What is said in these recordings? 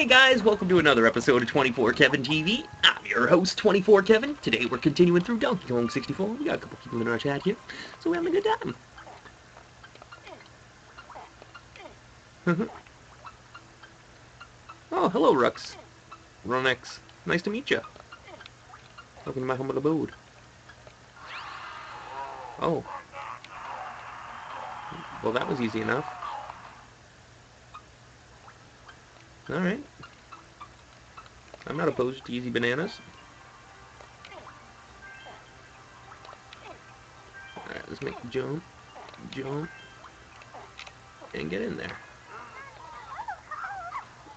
Hey guys, welcome to another episode of 24 Kevin TV. I'm your host, 24 Kevin. Today we're continuing through Donkey Kong 64. We got a couple people in our chat here, so we're having a good time. Mm-hmm. oh, hello, Rux. Ronex. Nice to meet you. Welcome to my humble abode. Oh. Well, that was easy enough. Alright. I'm not opposed to easy bananas. Alright, let's make the jump, jump, and get in there.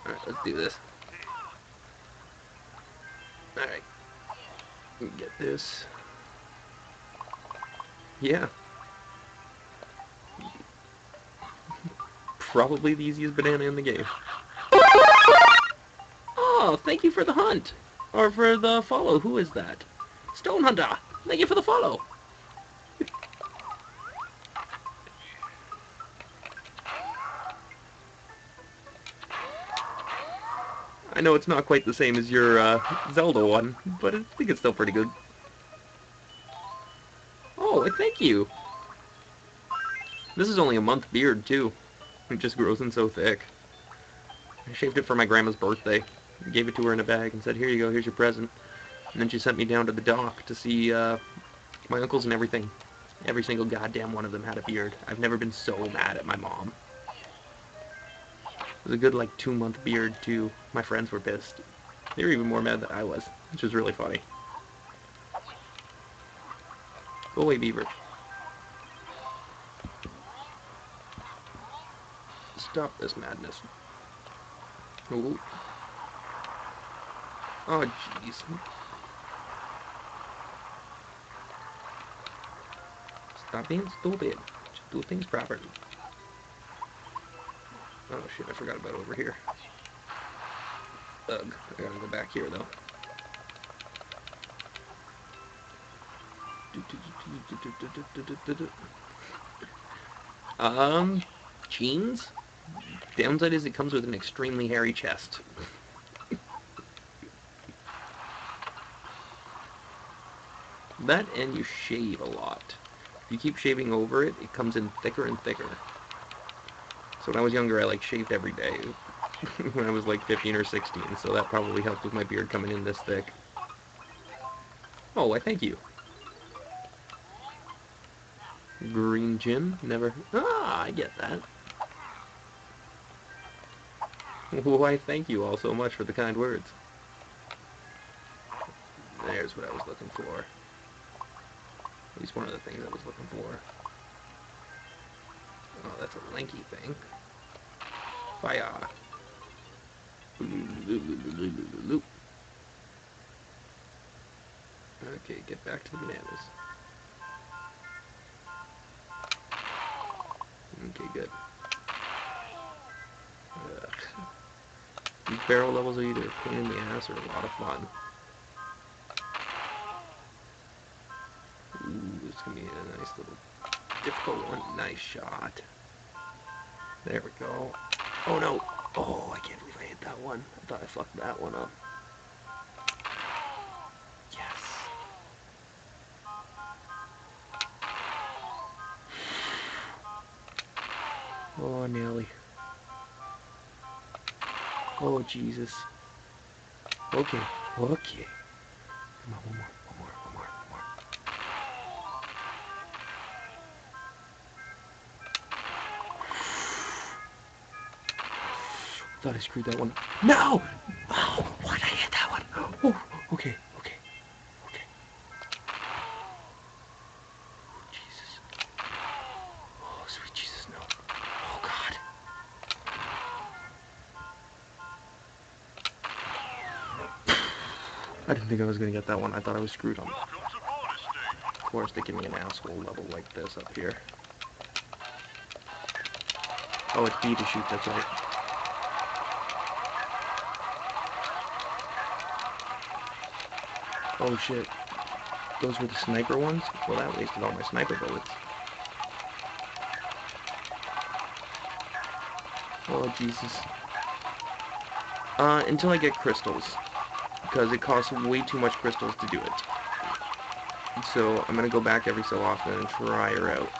Alright, let's do this. Alright. Get this. Yeah. Probably the easiest banana in the game. Oh, thank you for the hunt. Or for the follow. Who is that? Stone Hunter. Thank you for the follow. I know it's not quite the same as your uh, Zelda one, but I think it's still pretty good. Oh, thank you. This is only a month beard, too. It just grows in so thick. I shaved it for my grandma's birthday. Gave it to her in a bag and said, here you go, here's your present. And then she sent me down to the dock to see uh, my uncles and everything. Every single goddamn one of them had a beard. I've never been so mad at my mom. It was a good, like, two-month beard, too. My friends were pissed. They were even more mad than I was, which was really funny. Go away, beaver. Stop this madness. Ooh. Oh, jeez. Stop being stupid. Just do things properly. Oh shit, I forgot about over here. Ugh, I gotta go back here though. Um, jeans? Downside is it comes with an extremely hairy chest. that and you shave a lot. If you keep shaving over it, it comes in thicker and thicker. So when I was younger, I like shaved every day. when I was like 15 or 16, so that probably helped with my beard coming in this thick. Oh, I thank you. Green Jim, never... Ah, I get that. Why thank you all so much for the kind words. There's what I was looking for. At least one of the things I was looking for. Oh, that's a lanky thing. Fire. Okay, get back to the bananas. Okay, good. These barrel levels are either a pain in the ass or a lot of fun. Ooh, it's gonna be a nice little difficult one. Nice shot. There we go. Oh no! Oh, I can't believe I hit that one. I thought I fucked that one up. Yes. Oh, Nelly. Oh, Jesus. Okay, okay. Come on, one more, one more, one more, one more. Thought I screwed that one. No! Oh, why did I hit that one? Oh, okay. I didn't think I was going to get that one. I thought I was screwed on. Of course, they give me an asshole level like this up here. Oh, it's B to shoot, that's right. Oh shit. Those were the sniper ones? Well, that wasted all my sniper bullets. Oh, Jesus. Uh, until I get crystals. Because it costs way too much crystals to do it. So I'm going to go back every so often and try her out.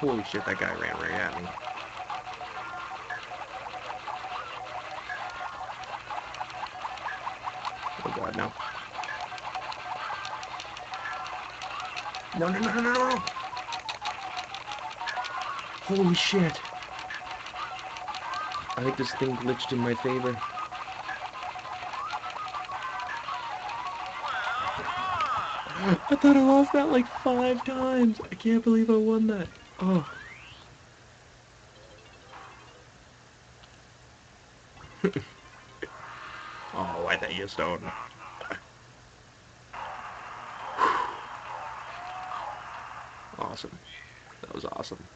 Holy shit, that guy ran right at me. Oh god, no. No, no, no, no, no, no! Holy shit! I think this thing glitched in my favor. I thought I lost that like five times. I can't believe I won that. Oh. oh, I think you stone. Awesome. That was awesome.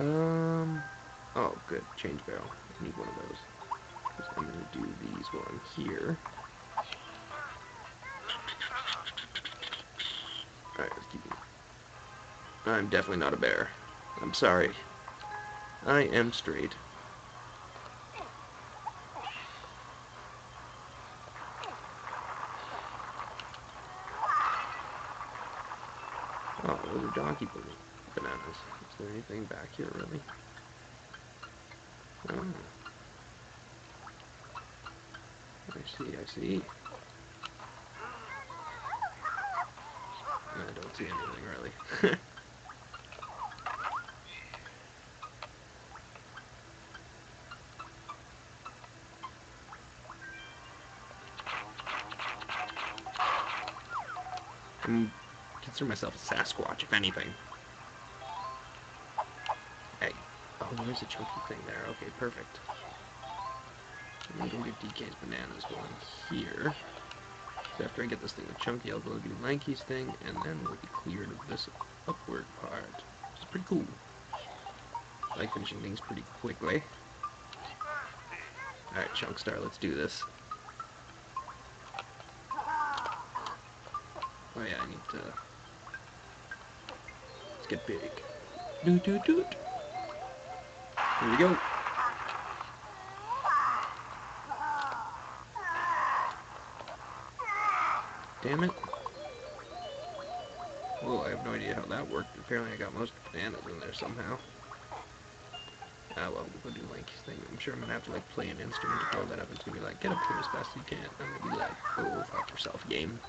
Um. Oh, good. Change barrel. I need one of those. I'm going to do these while I'm here. Alright, let's keep. I'm definitely not a bear. I'm sorry. I am straight. Oh, those are donkey bananas. Is there anything back here, really? Oh. I see, I see. I don't see anything, really. I'm consider myself a Sasquatch, if anything. Oh, there's a chunky thing there. Okay, perfect. I'm gonna go get DK's bananas going here. So after I get this thing with Chunky, I'll go do Lanky's thing, and then we'll be cleared of this upward part. It's pretty cool. I like finishing things pretty quickly. Alright, Chunkstar, let's do this. Oh yeah, I need to... Let's get big. Doot doot doot. Here we go. Damn it. Well, I have no idea how that worked. Apparently I got most of the bananas in there somehow. Ah, well, we'll do Lanky's thing. I'm sure I'm gonna have to, like, play an instrument to blow that up. It's gonna be like, get up here as fast as you can. I'm gonna be like, oh, fuck yourself, game.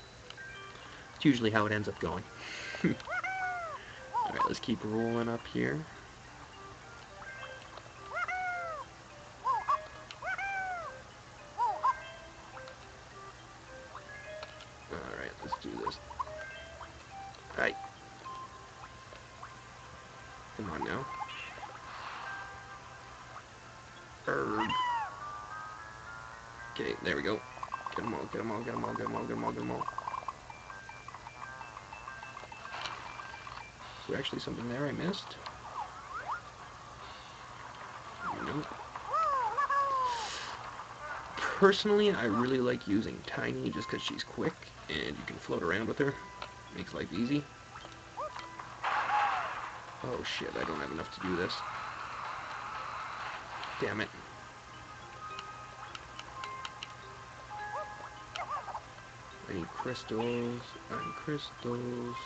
It's usually how it ends up going. Alright, let's keep rolling up here. We go. Get them all, get them all, get them all, get them all, get them all, get them all. Is there actually something there I missed? Nope. Personally, I really like using Tiny just because she's quick and you can float around with her. Makes life easy. Oh shit, I don't have enough to do this. Damn it. Crystals. I crystals.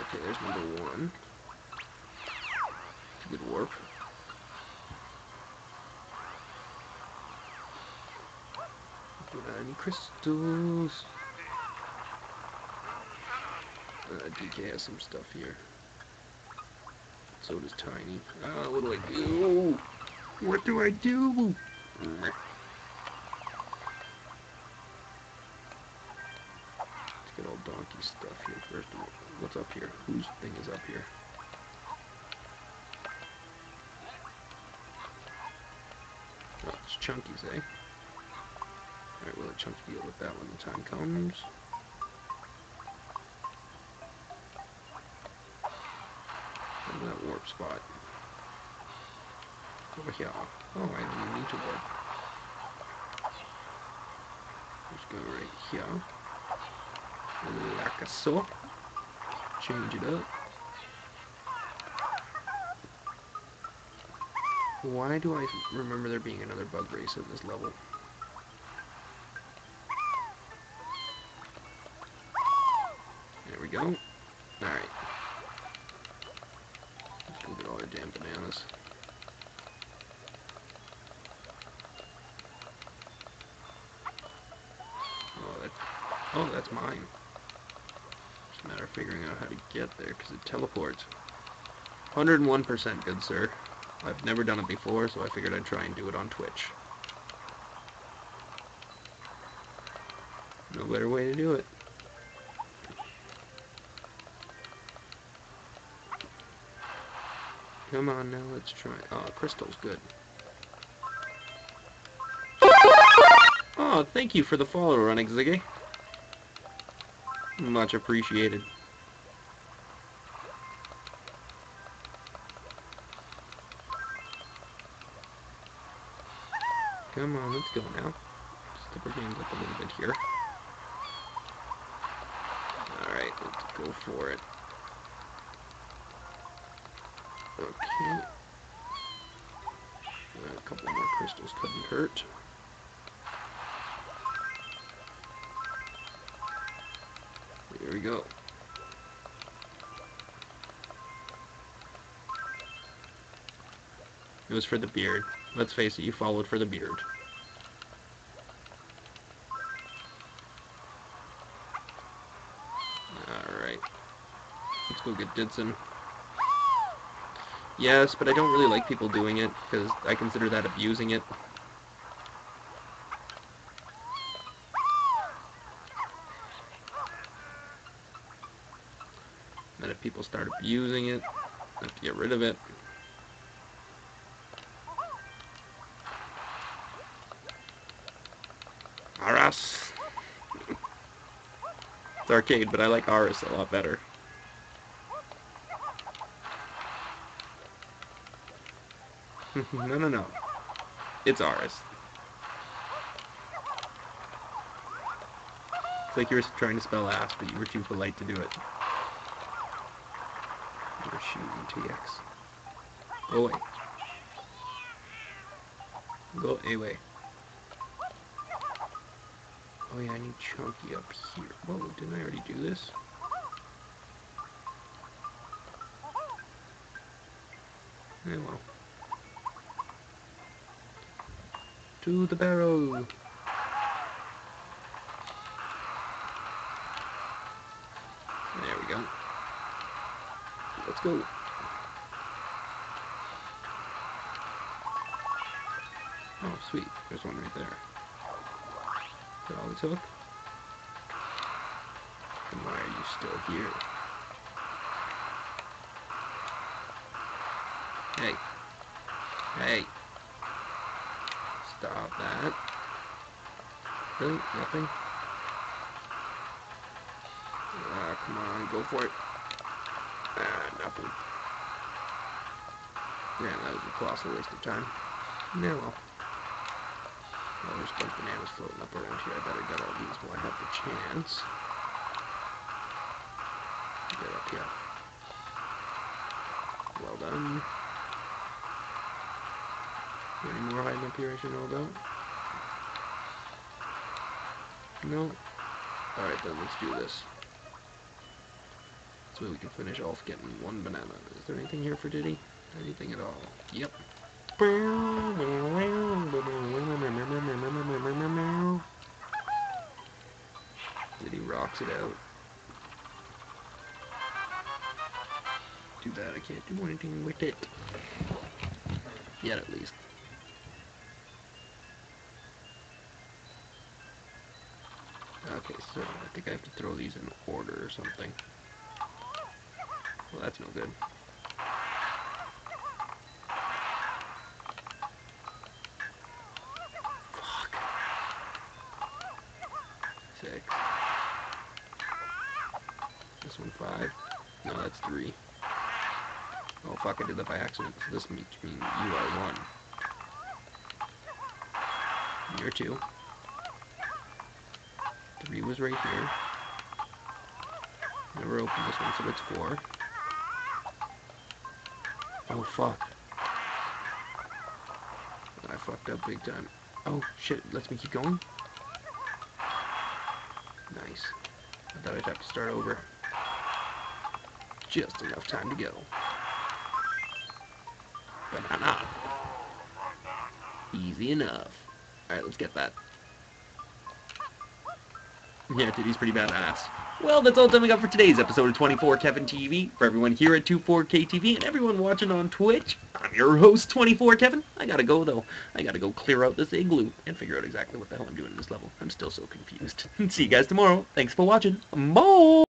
Okay, there's number one. Good warp. Need crystals. Uh, DK has some stuff here. So does Tiny. Ah, what do I do? What do I do? Let's get all donkey stuff here first. What's up here? Whose thing is up here? Oh, it's Chunky's, eh? Alright, we'll let Chunky deal with that when the time comes. That warp spot. Over here. Oh, I need to warp. right here. Like so. Change it up. Why do I remember there being another bug race in this level? There we go. Alright. Let's go get all our damn bananas. Oh, that, oh, that's mine. Just a matter of figuring out how to get there, because it teleports. 101% good, sir. I've never done it before, so I figured I'd try and do it on Twitch. No better way to do it. Come on now, let's try. Oh, crystal's good. Oh, thank you for the follow, Running Ziggy. Much appreciated. Come on, let's go now. Step our games up a little bit here. Alright, let's go for it. Okay. A couple more crystals couldn't hurt. Go. It was for the beard. Let's face it, you followed for the beard. Alright. Let's go get Didson. Yes, but I don't really like people doing it, because I consider that abusing it. People start abusing it, I have to get rid of it. Aras. It's arcade, but I like Aris a lot better. no, no, no. It's Aris. It's like you were trying to spell ass, but you were too polite to do it. You're shooting TX. Go away. Go away. Oh yeah, I need Chunky up here. Whoa, didn't I already do this? Eh, well. To the barrel! There we go. Let's go. Oh, sweet. There's one right there. Is all it took? Then why are you still here? Hey. Hey. Stop that. Really? Nothing? Ah, come on, go for it. Ah, nothing. Yeah, that was a colossal waste of time. No, well. Well, there's some bananas floating up around here. I better get all these while I have the chance. Get up here. Well done. Any more hiding up here I should know about? No? Alright then, let's do this. So we can finish off getting one banana. Is there anything here for Diddy? Anything at all? Yep. Diddy rocks it out. Too bad I can't do anything with it. Yet at least. Okay, so I think I have to throw these in order or something. Well, that's no good. Fuck. Six. This one five. No, that's three. Oh fuck, I did that by accident. So this means you are one. You're two. Three was right here. Never opened this one, so it's four. Oh, fuck. I fucked up big time. Oh, shit. It lets me keep going? Nice. I thought I'd have to start over. Just enough time to go. Banana. Easy enough. Alright, let's get that. Yeah, dude, he's pretty badass. Well, that's all the time we got for today's episode of 24 Kevin TV. For everyone here at 24K TV and everyone watching on Twitch, I'm your host, 24 Kevin. I gotta go, though. I gotta go clear out this igloo and figure out exactly what the hell I'm doing in this level. I'm still so confused. See you guys tomorrow. Thanks for watching. Bye!